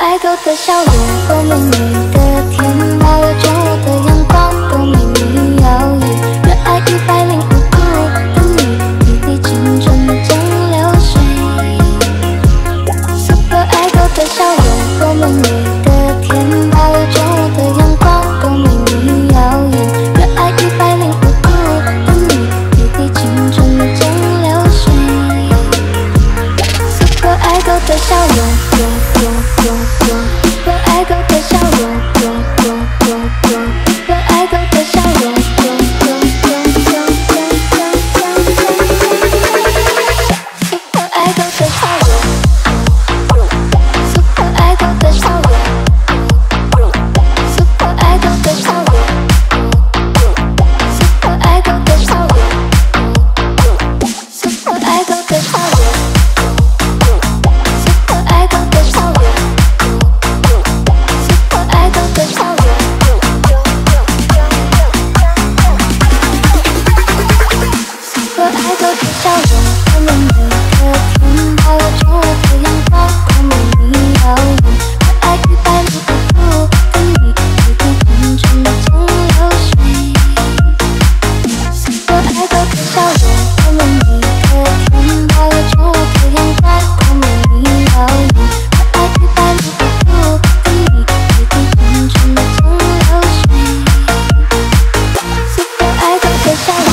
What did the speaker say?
爱豆的笑脸，爱狗的笑容，咯咯咯咯，我爱狗的笑容。show.